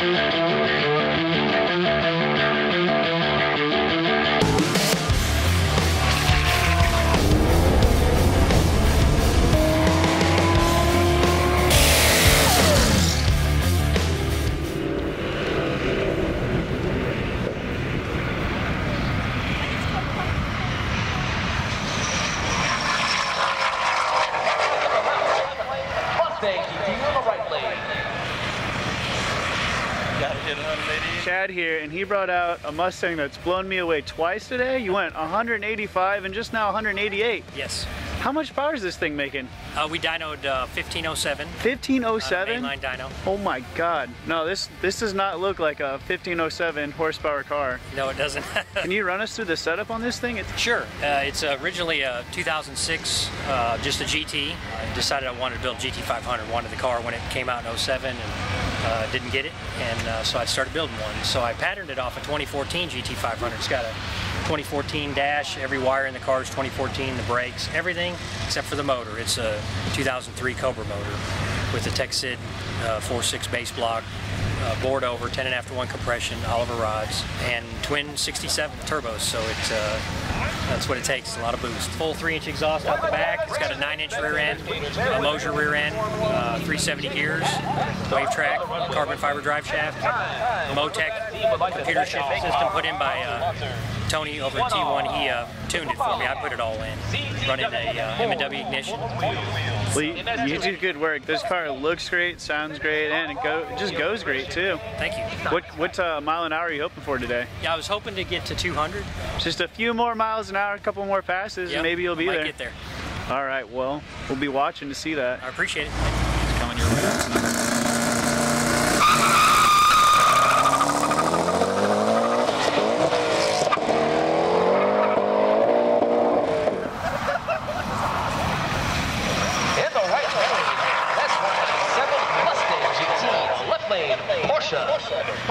Mustang Chad here, and he brought out a Mustang that's blown me away twice today. You went 185 and just now 188. Yes. How much power is this thing making? Uh, we dynoed uh, 1507. 1507? Mainline dyno. Oh my god. No, this this does not look like a 1507 horsepower car. No, it doesn't. Can you run us through the setup on this thing? It's sure. Uh, it's originally a 2006, uh, just a GT. I decided I wanted to build GT500. Wanted the car when it came out in 07 and uh, didn't get it. And uh, so I started building one. So I patterned it off a 2014 GT500. It's got a 2014 dash. Every wire in the car is 2014. The brakes, everything except for the motor. It's a 2003 Cobra motor with a Teksid uh, 4.6 base block, uh, bored over, 10.5 to 1 compression, Oliver rods, and twin 67 turbos. So it's uh, that's what it takes. A lot of boost. Full 3-inch exhaust out the back. It's got a 9-inch rear end, a Moser rear end, uh, 370 gears, Wavetrac, carbon fiber drive shaft, Motec computer shift system put in by uh, Tony over at T1. He uh, tuned it for me. I put it all in, running a uh, M&W ignition. well, you, you do good work. This car looks great, sounds great, and it, go, it just goes great too. Thank you. What what uh, mile an hour are you hoping for today? Yeah, I was hoping to get to 200. Just a few more miles an hour, a couple more passes, Yep, and maybe you'll be there. get there. All right, well, we'll be watching to see that. I appreciate it.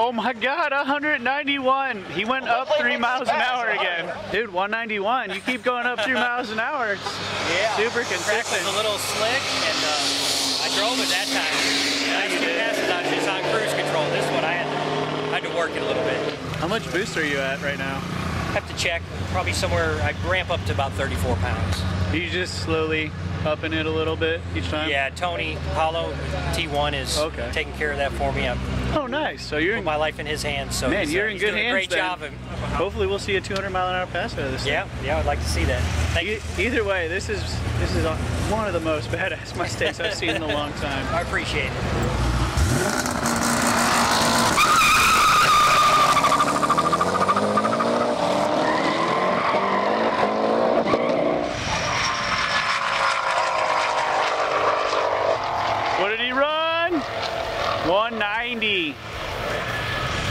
Oh my God, 191. He went up three miles an hour again. Dude, 191. You keep going up three miles an hour. It's Yeah. super Track was consistent. a little slick, and uh, I drove it that time. Last you two passes, I was just on cruise control. This one, I had to, I had to work it a little bit. How much boost are you at right now? Have to check. Probably somewhere, I ramp up to about 34 pounds. You just slowly upping it a little bit each time? Yeah, Tony Hollow, T1 is Okay. taking care of that for me. I Oh, nice. So you're in, my life in his hands. So man, you're uh, in good doing hands a great then. job. And, Hopefully we'll see a 200 mile an hour pass out of this. thing. yeah, yeah, I'd like to see that. Thank you. E- either way, this is this is one of the most badass Mustangs I've seen in a long time. I appreciate it. What did he run? 190.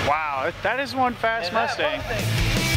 Wow, that is one fast Mustang.